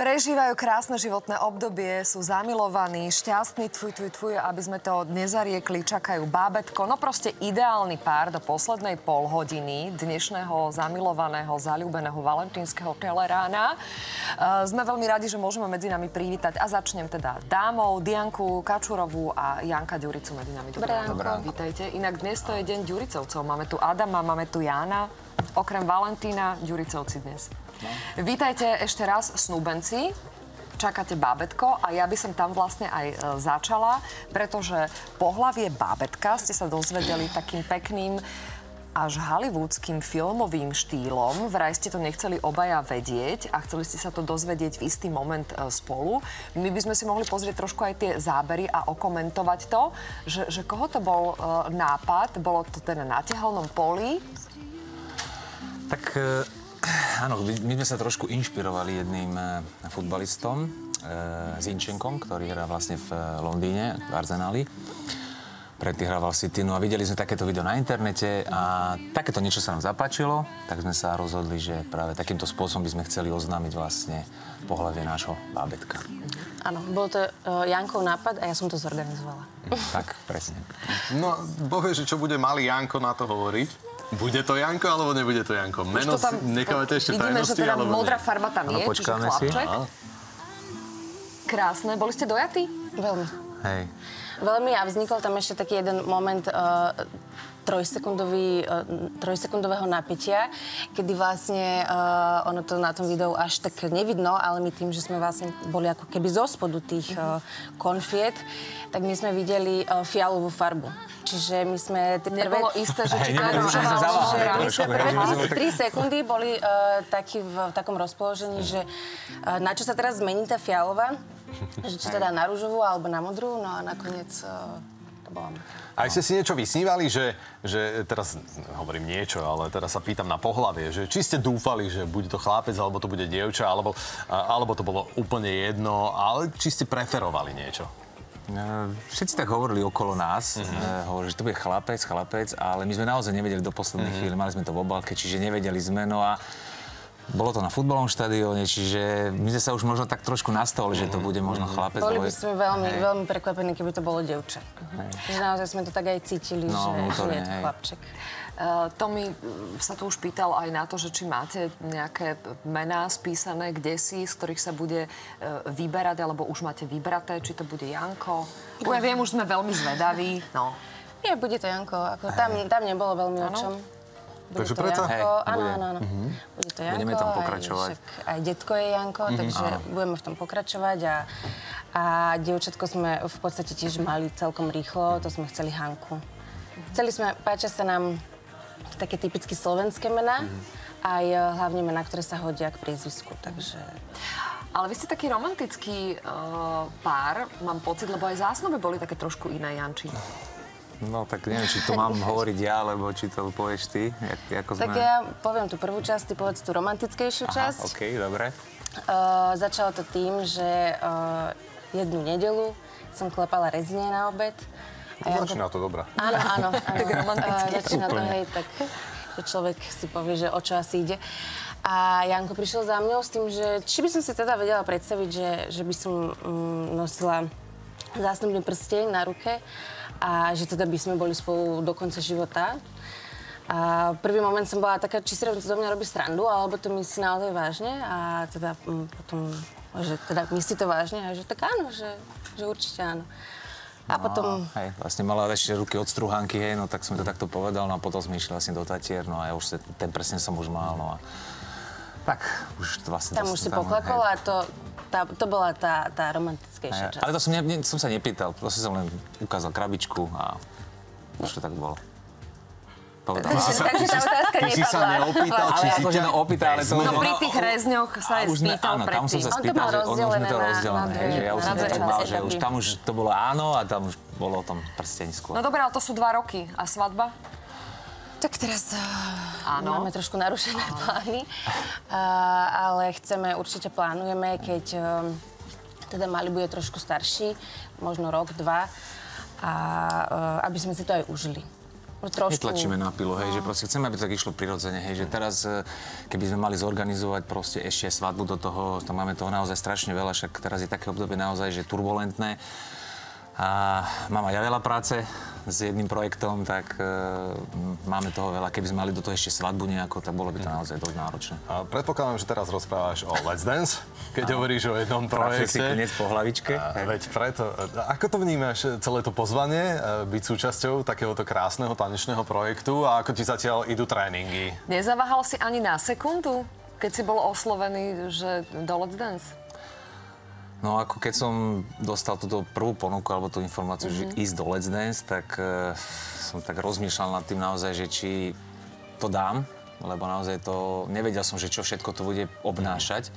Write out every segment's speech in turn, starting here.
Prežívajú krásne životné obdobie, sú zamilovaní, šťastní, tvuj, tvuj, tvuj, aby sme to nezariekli, čakajú bábetko. No proste ideálny pár do poslednej pol hodiny dnešného zamilovaného, zalúbeného valentínskeho telerána. Uh, sme veľmi radi, že môžeme medzi nami privítať a začnem teda dámou, Dianku Kačurovú a Janka Ďuricu medzi nami. Dobré ráno. Vítajte. Inak dnes to je deň Ďuricovcov. Máme tu Adama, máme tu Jána. Okrem Valentína, Ďuricovci dnes. No. Vítajte ešte raz, snúbenci. Čakáte bábetko a ja by som tam vlastne aj e, začala, pretože pohlavie bábetka ste sa dozvedeli takým pekným až hollywoodským filmovým štýlom. Vraj ste to nechceli obaja vedieť a chceli ste sa to dozvedieť v istý moment e, spolu. My by sme si mohli pozrieť trošku aj tie zábery a okomentovať to, že, že koho to bol e, nápad. Bolo to teda na tehelnom poli. Tak Áno, my sme sa trošku inšpirovali jedným eh, futbalistom, e, Zinčenkom, ktorý hrá vlastne v eh, Londýne, v Arsenali. Predtým hrával City, no a videli sme takéto video na internete a takéto niečo sa nám zapáčilo, tak sme sa rozhodli, že práve takýmto spôsobom by sme chceli oznámiť vlastne pohľavie nášho bábetka. Áno, bol to uh, Jankov nápad a ja som to zorganizovala. Tak, presne. No, bohe, že čo bude malý Janko na to hovoriť? Bude to Janko, alebo nebude to Janko? Meno to tam, necháme to ešte vidíme, tajnosti, že teda alebo modrá farba tam je, čiže chlapček. Krásne. Boli ste dojatí? Veľmi. Hej. Veľmi a vznikol tam ešte taký jeden moment uh, trojsekundový, uh, trojsekundového napätia, kedy vlastne uh, ono to na tom videu až tak nevidno, ale my tým, že sme vlastne boli ako keby zo spodu tých uh, konfiet, tak my sme videli uh, fialovú farbu. Čiže my sme prvé... Nebolo isté, že či to je My sme prvé 3 sekundy boli uh, taký v, v takom rozpoložení, že uh, na čo sa teraz zmení tá fialová, že či teda na rúžovú alebo na modrú, no a nakoniec uh, to bolo a ste si niečo vysnívali, že, že teraz hovorím niečo, ale teraz sa pýtam na pohlavie, že či ste dúfali, že bude to chlapec, alebo to bude dievča, alebo, alebo to bolo úplne jedno, ale či ste preferovali niečo? E, všetci tak hovorili okolo nás, mm-hmm. hovorili, že to bude chlapec, chlapec, ale my sme naozaj nevedeli do poslednej mm-hmm. chvíle, mali sme to v obalke, čiže nevedeli sme, no a bolo to na futbalovom štadióne, čiže my sme sa už možno tak trošku nastavili, že to mhm. bude možno chlapec. Boli by sme veľmi, hej. veľmi prekvapení, keby to bolo dievča. Že naozaj sme to tak aj cítili, no, že, že je to chlapček. Uh, Tomi sa tu už pýtal aj na to, že či máte nejaké mená spísané, kde si, z ktorých sa bude uh, vyberať, alebo už máte vybraté, či to bude Janko. Ja viem, už sme veľmi zvedaví. No. Nie, bude to Janko. Ako, tam, tam nebolo veľmi ano. o čom. Bude Takže to predsa? Janko, Hej, áno, áno, áno. Uh-huh. Bude to Janko. Budeme tam pokračovať. Aj, však, aj detko je Janko, uh-huh. takže áno. budeme v tom pokračovať a, a dievčatko sme v podstate tiež mali celkom rýchlo, to sme chceli Hanku. Chceli sme, páčia sa nám také typicky slovenské mená, mm-hmm. aj eh, hlavne mená, ktoré sa hodia k priezvisku, takže... Ale vy ste taký romantický uh, pár, mám pocit, lebo aj zásnoby boli také trošku iné, Janči. No tak neviem, či to mám hovoriť ja, alebo či to povieš ty. Jak, ako tak ja poviem tú prvú časť, ty povedz tú romantickejšiu Aha, časť. OK, dobre. Uh, začalo to tým, že uh, jednu nedelu som klepala rezine na obed. A začína to dobrá. Áno, áno. áno. tak romanticky. Uh, začína to, hej, tak že človek si povie, že o čo asi ide. A Janko prišiel za mňou s tým, že či by som si teda vedela predstaviť, že, že by som mm, nosila zásnubný prsteň na ruke a že teda by sme boli spolu do konca života. A prvý moment som bola taká, či si do mňa robí strandu, alebo to myslí naozaj vážne. A teda mm, potom, že teda myslí to vážne a že tak áno, že, že určite áno. A no, potom... Hej, vlastne mala ešte ruky od struhanky, hej, no tak som to takto povedal, no a potom sme išli vlastne do Tatier, no a ja už ten presne som už mal, no a tak už to vlastne... Tam už si poklakol a to, tá, to bola tá, tá romantickejšia časť. Ale to som, ne, ne, som sa nepýtal, proste som len ukázal krabičku a už to tak bolo povedal. Takže, takže tá otázka Ty si sa neopýtal, či si ťa opýtal, ale to... No pri tých rezňoch sa aj spýtal Áno, tam som sa spýtal, že ono sme to rozdelené, že ja už som to tak mal, že už tam už to bolo áno a tam už bolo o tom prstení skôr. No dobré, ale to sú dva roky. A svadba? Tak teraz Áno. máme trošku narušené Áno. plány, uh, ale chceme, určite plánujeme, keď uh, teda mali bude trošku starší, možno rok, dva, a aby sme si to aj užili. trošku... netlačíme na pilu, hej, že proste chceme, aby to tak išlo prirodzene, hej, že teraz, e, keby sme mali zorganizovať proste ešte svadbu do toho, tam máme toho naozaj strašne veľa, však teraz je také obdobie naozaj, že turbulentné, a mám aj ja veľa práce s jedným projektom, tak uh, máme toho veľa. Keby sme mali do toho ešte svadbu nejako, tak bolo by to naozaj dosť náročné. A predpokladám, že teraz rozprávaš o Let's Dance, keď hovoríš o jednom projekte. si koniec po hlavičke. A, veď preto. Ako to vnímaš, celé to pozvanie, e, byť súčasťou takéhoto krásneho tanečného projektu a ako ti zatiaľ idú tréningy? Nezaváhal si ani na sekundu, keď si bol oslovený, že do Let's Dance? No ako keď som dostal túto prvú ponuku alebo tú informáciu, mm-hmm. že ísť do Let's Dance, tak uh, som tak rozmýšľal nad tým naozaj, že či to dám, lebo naozaj to, nevedel som, že čo všetko to bude obnášať.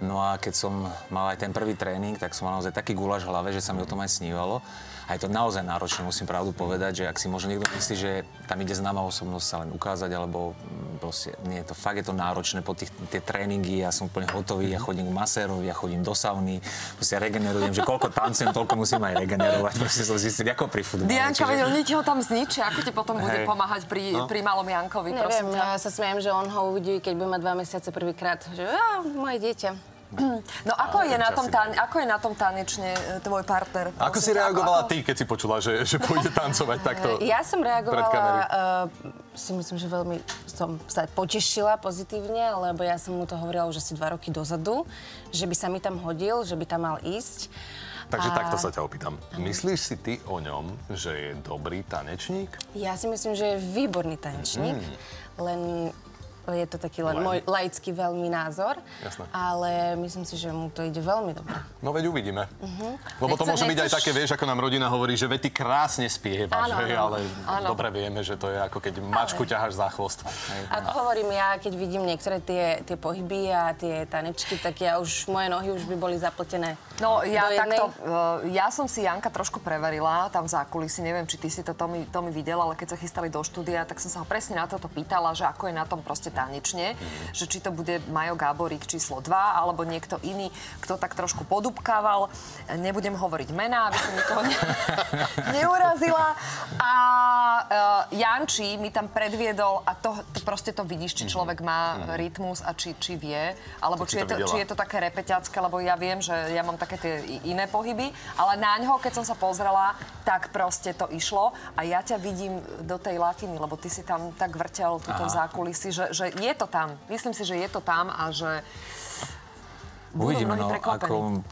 No a keď som mal aj ten prvý tréning, tak som mal naozaj taký guláš v hlave, že sa mi o tom aj snívalo. A je to naozaj náročné, musím pravdu povedať, že ak si možno niekto myslí, že tam ide známa osobnosť sa len ukázať, alebo mm, proste, nie, to fakt je to náročné po tých, tie tréningy, ja som úplne hotový, ja chodím k masérovi, ja chodím do sauny, proste ja regenerujem, že koľko tancujem, toľko musím aj regenerovať, proste som zistil, ako pri futbale. Dianka, čiže... oni ti ho tam zničia, ako ti potom bude pomáhať pri, no. pri malom Jankovi, Neviem, ja sa smiem, že on ho uvidí, keď bude mať dva mesiace prvýkrát, že ja, moje dieťa. No ako je, na tom tane, ako je na tom tanečne e, tvoj partner? Ako si reagovala ako, ty, keď si počula, že, že pôjde tancovať takto Ja som reagovala, uh, si myslím, že veľmi som sa potešila pozitívne, lebo ja som mu to hovorila už asi dva roky dozadu, že by sa mi tam hodil, že by tam mal ísť. Takže a... takto sa ťa opýtam. Myslíš si ty o ňom, že je dobrý tanečník? Ja si myslím, že je výborný tanečník, mm. len je to taký len, len. môj laický veľmi názor. Jasné. Ale myslím si, že mu to ide veľmi dobre. No veď uvidíme. Uh-huh. Lebo Nechce, to môže nechceš... byť aj také, vieš, ako nám rodina hovorí, že veď ty krásne spievaš, hej, ale áno. dobre vieme, že to je ako keď mačku ale. ťaháš za chvost. Ako hovorím ja, keď vidím niektoré tie, tie pohyby a tie tanečky, tak ja už, moje nohy už by boli zapletené No ja takto, uh, ja som si Janka trošku preverila tam za kulisy, neviem, či ty si to Tomi, Tomi videla, ale keď sa chystali do štúdia, tak som sa ho presne na toto pýtala, že ako je na tom proste tanečne, mm. že či to bude Majo Gáborík číslo 2, alebo niekto iný, kto tak trošku podupkával. Nebudem hovoriť mená, aby som nikoho ne- neurazila. A uh, Janči mi tam predviedol, a to, to proste to vidíš, či mhm. človek má mm. rytmus a či, či vie, alebo či je, to, či je to také repeťacké, lebo ja viem, že ja mám také tie iné pohyby, ale na ňo, keď som sa pozrela, tak proste to išlo a ja ťa vidím do tej latiny, lebo ty si tam tak vrtel túto zákulisy, že, že je to tam. Myslím si, že je to tam a že Uvidíme, no, ako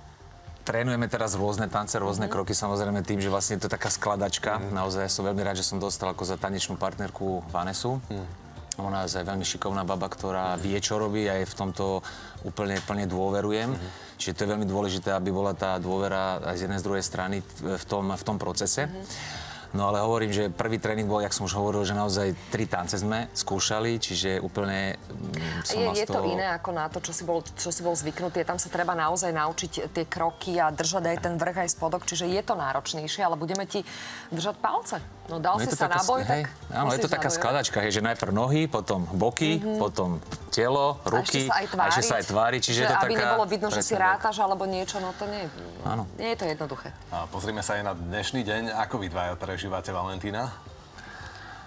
trénujeme teraz rôzne tance, rôzne mm-hmm. kroky, samozrejme tým, že vlastne je to taká skladačka. Mm-hmm. Naozaj som veľmi rád, že som dostal ako za tanečnú partnerku Vanesu. Mm. Ona je veľmi šikovná baba, ktorá vie, čo robí a je v tomto úplne plne dôverujem. Mm-hmm. Čiže to je veľmi dôležité, aby bola tá dôvera aj z jednej z druhej strany v tom, v tom procese. Mm-hmm. No ale hovorím, že prvý tréning bol, jak som už hovoril, že naozaj tri tance sme skúšali, čiže úplne mm, som je, je toho... to iné ako na to, čo si, bol, čo si bol zvyknutý. Tam sa treba naozaj naučiť tie kroky a držať aj ten vrch, aj spodok, čiže je to náročnejšie, ale budeme ti držať palce. No dal no si sa taká, na boj, hej, tak Áno, je to taká skladačka, hej, že najprv nohy, potom boky, mm-hmm. potom telo, ruky, a ešte sa aj tvári, a ešte sa aj tvári čiže je to aby taká... nebolo vidno, že si rátaš alebo niečo, no to nie, Áno. nie je to jednoduché. A pozrime sa aj na dnešný deň. Ako vy dvaja prežívate Valentína?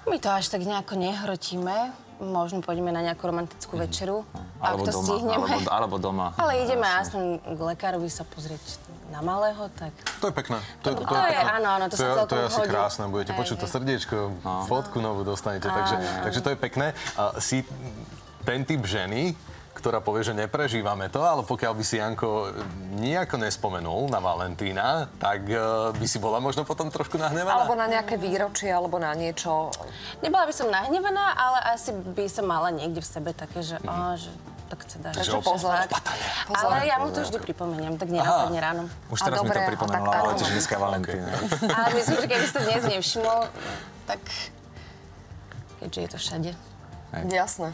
My to až tak nejako nehrotíme. Možno pôjdeme na nejakú romantickú mm. večeru. Alebo ak to doma, stihneme. Alebo, alebo doma. Ale ideme aspoň k lekárovi sa pozrieť na malého, tak... To je pekné. To, to, to, to je, je, áno, áno, to, to sa celkom To je asi hodí. krásne, budete aj, počuť to srdiečko, no. fotku novú dostanete, takže, takže to je pekné. A si ten typ ženy, ktorá povie, že neprežívame to, ale pokiaľ by si Janko nejako nespomenul na Valentína, tak uh, by si bola možno potom trošku nahnevaná? Alebo na nejaké výročie, alebo na niečo. Nebola by som nahnevaná, ale asi by som mala niekde v sebe také, že, mm. oh, že tak dať. Takže pozor. Ale ja mu to vždy pripomeniem, tak nenápadne ráno. Už teraz mi to pripomenula, ale tiež dneska Valentína. Ale myslím, že keby si to dnes nevšimol, tak keďže je to všade. Jasné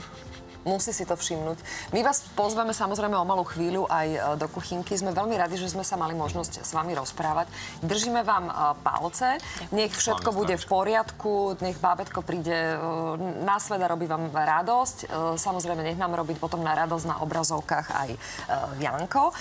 musí si to všimnúť. My vás pozveme samozrejme o malú chvíľu aj e, do kuchynky. Sme veľmi radi, že sme sa mali možnosť s vami rozprávať. Držíme vám e, palce. Nech všetko bude v poriadku, nech bábetko príde e, na svet a robí vám radosť. Samozrejme, nech nám robí potom na radosť na obrazovkách aj Janko.